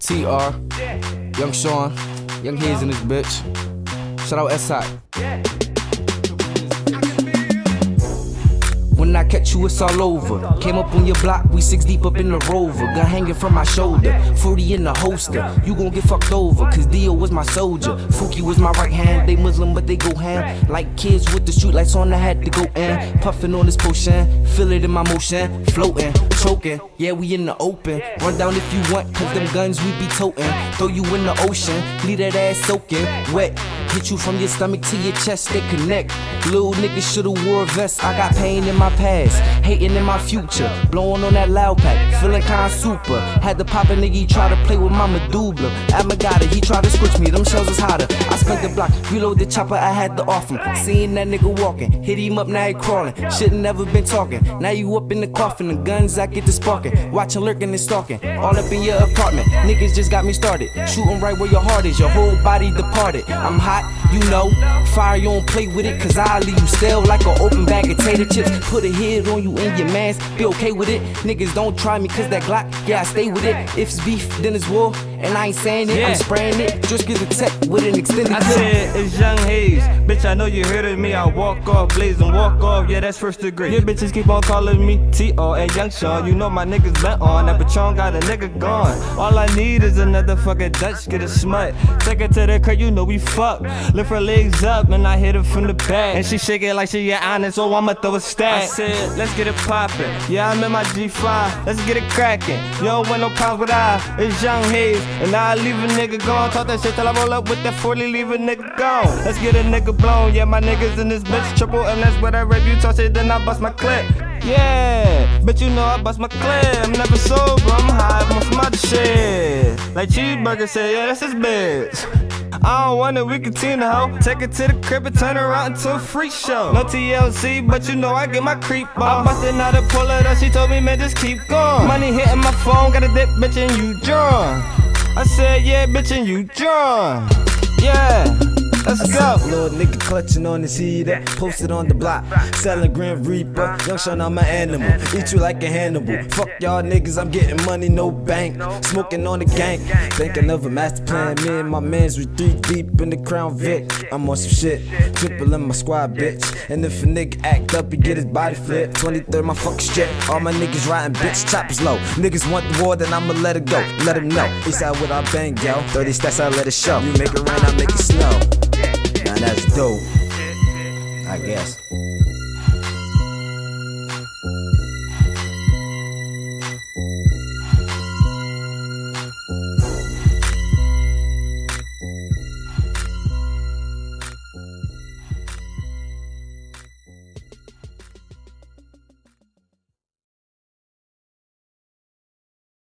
TR, Young Shawn, Young Heads in this bitch. Shout out S.I. When I catch you, it's all over. Came up on your block, we six deep up in the rover. Gun hanging from my shoulder, 40 in the holster. You gon' get fucked over, cause Dio was my soldier. Fuki was my right hand, they Muslim, but they go ham. Like kids with the street lights on, I had to go in. Puffing on this potion, feel it in my motion. Floating, choking, yeah, we in the open. Run down if you want, cause them guns we be toting. Throw you in the ocean, leave that ass soaking. Wet, hit you from your stomach to your chest, they connect. Little nigga should've wore a vest, I got pain in my past, hating in my future. Blowing on that loud pack, feeling kinda super. Had to pop a nigga, he try to play with my medulla. Amagata, he tried to switch me, them shells is hotter. I spent the block, reload the chopper, I had to off him. Seeing that nigga walking, hit him up, now he crawling. Shouldn't never been talking. Now you up in the coffin, the guns I get to sparking. Watching, lurking, and stalking. All up in your apartment, niggas just got me started. Shooting right where your heart is, your whole body departed. I'm hot, you know. Fire, you don't play with it, cause I leave you stale like an open bag of tater chips. Put a hit on you in your mans, be okay with it. Niggas don't try me cause that Glock, yeah, I stay with it. If it's beef, then it's war, and I ain't saying it, Yeah. I'm spraying it. Just get the tech with an extended I clip. said it's Young Haze, bitch. I know you heard of me. I walk off, blaze and walk off. Yeah, that's first degree. Yeah, bitches keep on calling me T.O. and Young Shawn. You know my niggas bent on that Patron got a nigga gone. All I need is another fucking Dutch, get a smut. Take it to the crib, you know we fuck. Lift her legs up and I hit her from the back, and she shake it like she yeah honest. So I'ma throw a stack. I said let's get it poppin'. Yeah, I'm in my G5. Let's get it crackin'. You don't want no problems with I. It's Young Haze, and I leave a nigga gone. Talk that shit till I roll up with that 40, leave a nigga gone. Let's get a nigga blown. Yeah, my niggas in this bitch. Triple M, that's what I rap. You talk shit, then I bust my clip. Yeah, but you know I bust my clip. I'm never sober, I'm high, I'm some other shit. Like Cheeseburger said, yeah, that's his bitch. I don't want it, we continue hoe. Take it to the crib and turn around into a freak show. No TLC, but you know I get my creep on. I busted out a pull it up, she told me, man, just keep going. Money hitting my phone, got a dip, bitch, and you drunk. I said, yeah, bitch, and you drunk. Yeah, Little nigga clutching on his heater, posted on the block, selling Grim Reaper. Young Shawn, I'm an animal, eat you like a Hannibal. Fuck y'all niggas, I'm getting money, no bank. Smoking on the gang, thinking of a master plan. Me and my mans, we three deep in the Crown Vic. I'm on some shit, triple in my squad, bitch. And if a nigga act up, he get his body flipped. 23rd, my fucking strip. All my niggas riding, bitch, choppers low. Niggas want the war, then I'ma let it go. Let them know. Eastside with our bang, yo. 30 stats, I let it show. You make it rain, I make it snow. Now